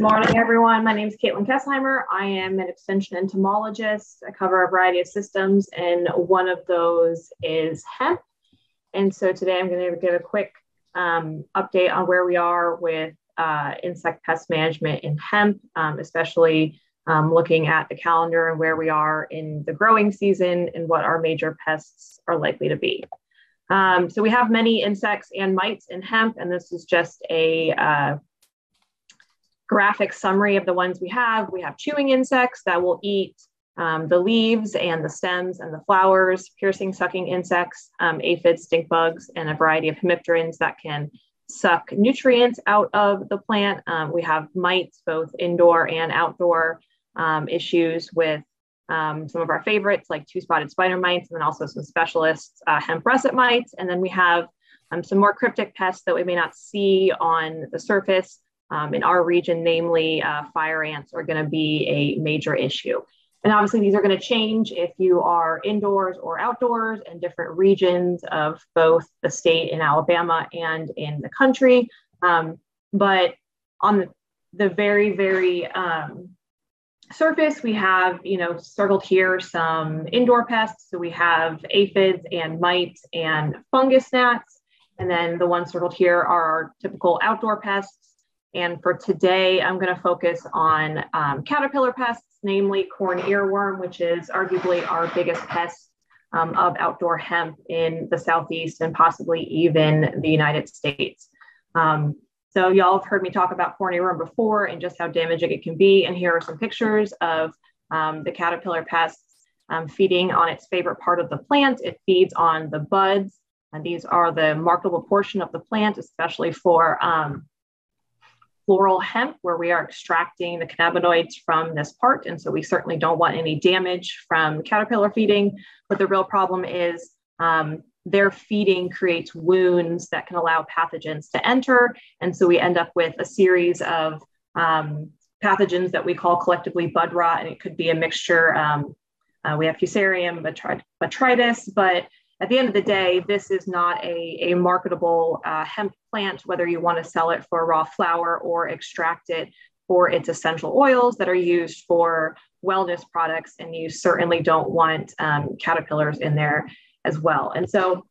Good morning, everyone. My name is Katelyn Kesheimer. I am an extension entomologist. I cover a variety of systems, and one of those is hemp. And so today I'm going to give a quick um, update on where we are with uh, insect pest management in hemp, um, especially um, looking at the calendar and where we are in the growing season and what our major pests are likely to be. Um, so we have many insects and mites in hemp, and this is just a uh, graphic summary of the ones we have. We have chewing insects that will eat um, the leaves and the stems and the flowers, piercing sucking insects, um, aphids, stink bugs, and a variety of hemipterans that can suck nutrients out of the plant. Um, we have mites, both indoor and outdoor um, issues with um, some of our favorites like two-spotted spider mites, and then also some specialists, uh, hemp russet mites. And then we have um, some more cryptic pests that we may not see on the surface, um, in our region, namely uh, fire ants, are going to be a major issue. And obviously, these are going to change if you are indoors or outdoors in different regions of both the state in Alabama and in the country. Um, but on the, very, very um, surface, we have, you know, circled here some indoor pests. So we have aphids and mites and fungus gnats. And then the ones circled here are our typical outdoor pests. And for today, I'm going to focus on um, caterpillar pests, namely corn earworm, which is arguably our biggest pest um, of outdoor hemp in the Southeast and possibly even the United States. Um, so y'all have heard me talk about corn earworm before and just how damaging it can be. And here are some pictures of um, the caterpillar pests um, feeding on its favorite part of the plant. It feeds on the buds. And these are the marketable portion of the plant, especially for um, floral hemp where we are extracting the cannabinoids from this part. And so we certainly don't want any damage from caterpillar feeding. But the real problem is um, their feeding creates wounds that can allow pathogens to enter. And so we end up with a series of um, pathogens that we call collectively bud rot. And it could be a mixture. Um, uh, we have fusarium, botrytis, but at the end of the day, this is not a, a marketable uh, hemp plant, whether you want to sell it for raw flower or extract it for its essential oils that are used for wellness products. And you certainly don't want um, caterpillars in there as well. And so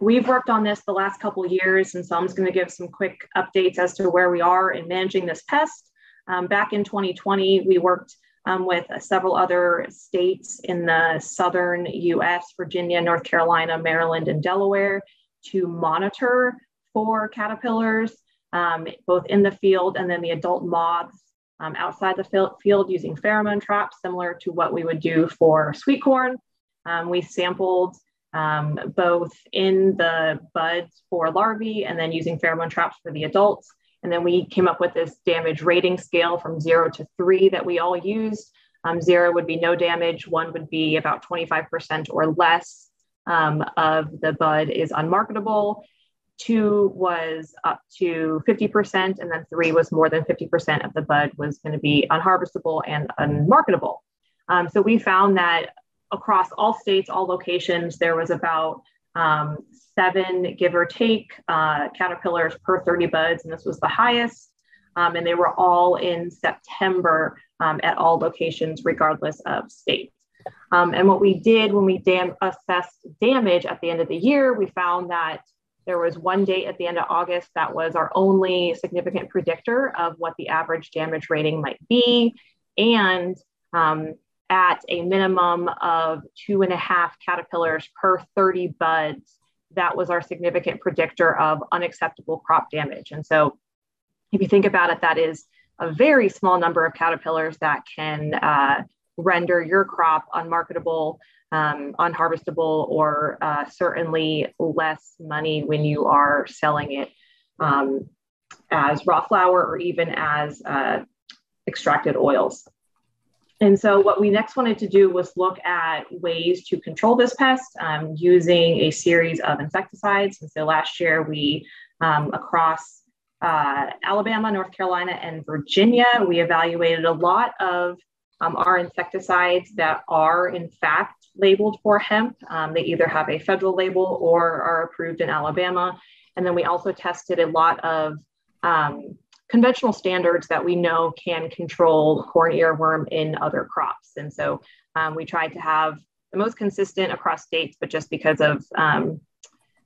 we've worked on this the last couple years. And so I'm just going to give some quick updates as to where we are in managing this pest. Um, back in 2020, we worked um, with several other states in the southern US, Virginia, North Carolina, Maryland, and Delaware to monitor for caterpillars, um, both in the field and then the adult moths um, outside the field using pheromone traps, similar to what we would do for sweet corn. Um, we sampled um, both in the buds for larvae and then using pheromone traps for the adults. And then we came up with this damage rating scale from zero to three that we all used. Um, zero would be no damage, one would be about 25% or less um, of the bud is unmarketable. Two was up to 50%, and then three was more than 50% of the bud was going to be unharvestable and unmarketable. Um, so we found that across all states, all locations, there was about um, seven, give or take, uh, caterpillars per 30 buds, and this was the highest. Um, and they were all in September um, at all locations, regardless of state. Um, and what we did when we dam- assessed damage at the end of the year, we found that there was one date at the end of August that was our only significant predictor of what the average damage rating might be. And um, at a minimum of two and a half caterpillars per 30 buds, that was our significant predictor of unacceptable crop damage. And so, if you think about it, that is a very small number of caterpillars that can uh, render your crop unmarketable, um, unharvestable, or uh, certainly less money when you are selling it um, as raw flower or even as uh, extracted oils. And so what we next wanted to do was look at ways to control this pest um, using a series of insecticides. And so last year we, um, across uh, Alabama, North Carolina, and Virginia, we evaluated a lot of um, our insecticides that are in fact labeled for hemp. Um, they either have a federal label or are approved in Alabama. And then we also tested a lot of um, conventional standards that we know can control corn earworm in other crops. And so um, we tried to have the most consistent across states, but just because of um,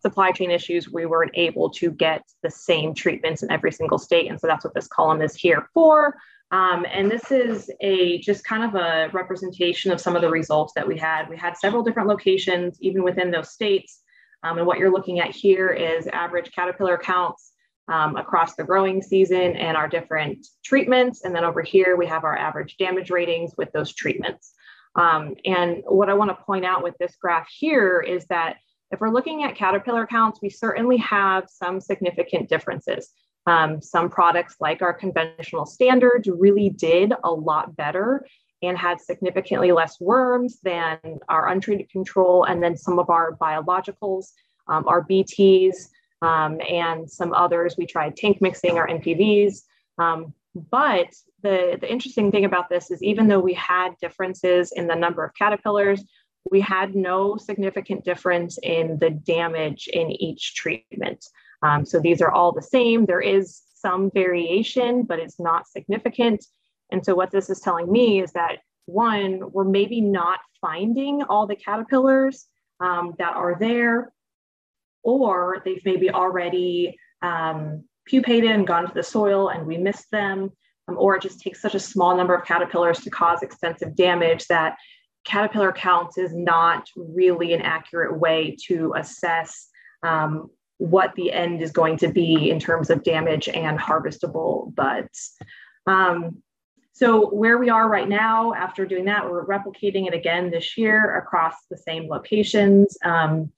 supply chain issues, we weren't able to get the same treatments in every single state. And so that's what this column is here for. Um, and this is a just kind of a representation of some of the results that we had. We had several different locations, even within those states. Um, and what you're looking at here is average caterpillar counts um, across the growing season and our different treatments. And then over here, we have our average damage ratings with those treatments. Um, and what I want to point out with this graph here is that if we're looking at caterpillar counts, we certainly have some significant differences. Um, some products like our conventional standards really did a lot better and had significantly less worms than our untreated control. And then some of our biologicals, um, our BTs, um, and some others, we tried tank mixing our NPVs. Um, but the, the interesting thing about this is even though we had differences in the number of caterpillars, we had no significant difference in the damage in each treatment. Um, so these are all the same. There is some variation, but it's not significant. And so what this is telling me is that one, we're maybe not finding all the caterpillars um, that are there, or they've maybe already um, pupated and gone to the soil and we missed them, um, or it just takes such a small number of caterpillars to cause extensive damage that caterpillar counts is not really an accurate way to assess um, what the end is going to be in terms of damage and harvestable buds. Um, so where we are right now, after doing that, we're replicating it again this year across the same locations. Um,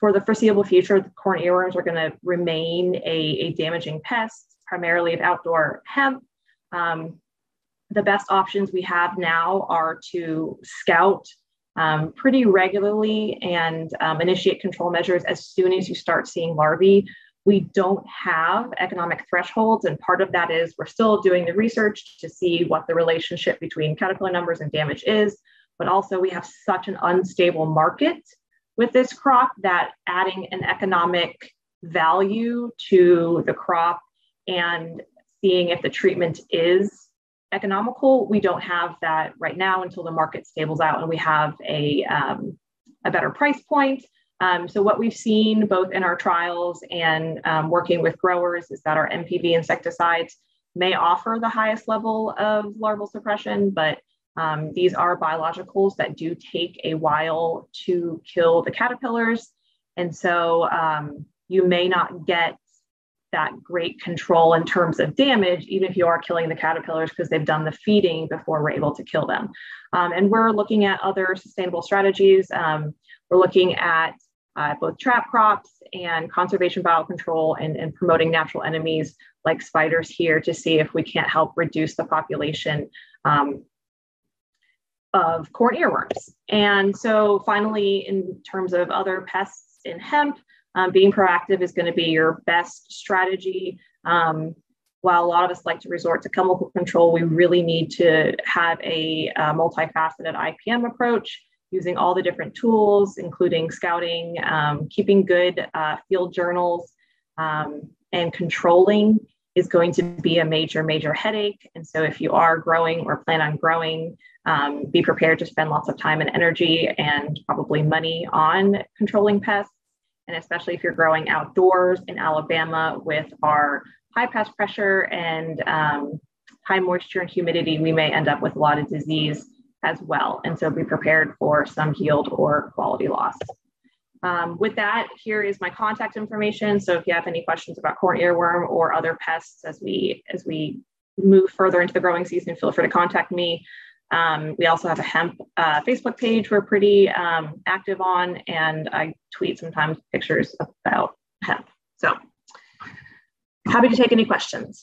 for the foreseeable future, the corn earworms are going to remain a, a, damaging pest, primarily of outdoor hemp. Um, the best options we have now are to scout um, pretty regularly and um, initiate control measures as soon as you start seeing larvae. We don't have economic thresholds, and part of that is we're still doing the research to see what the relationship between caterpillar numbers and damage is. But also, we have such an unstable market with this crop that adding an economic value to the crop and seeing if the treatment is economical. We don't have that right now until the market stables out and we have a, um, a better price point. Um, so what we've seen both in our trials and um, working with growers is that our NPV insecticides may offer the highest level of larval suppression, but um, these are biologicals that do take a while to kill the caterpillars. And so um, you may not get that great control in terms of damage, even if you are killing the caterpillars because they've done the feeding before we're able to kill them. Um, and we're looking at other sustainable strategies. Um, we're looking at uh, both trap crops and conservation biocontrol and, and promoting natural enemies like spiders here to see if we can't help reduce the population um, of corn earworms. And so finally, in terms of other pests in hemp, um, being proactive is going to be your best strategy. Um, while a lot of us like to resort to chemical control, we really need to have a, a multifaceted IPM approach using all the different tools, including scouting, um, keeping good uh, field journals, um, and controlling is going to be a major, major headache. And so if you are growing or plan on growing, um, be prepared to spend lots of time and energy and probably money on controlling pests and especially if you're growing outdoors in Alabama with our high pest pressure and um, high moisture and humidity, we may end up with a lot of disease as well. And so be prepared for some yield or quality loss. Um, with that, here is my contact information. So if you have any questions about corn earworm or other pests as we as we move further into the growing season, feel free to contact me. Um, we also have a hemp uh, Facebook page we're pretty um, active on, and I tweet sometimes pictures about hemp. So happy to take any questions.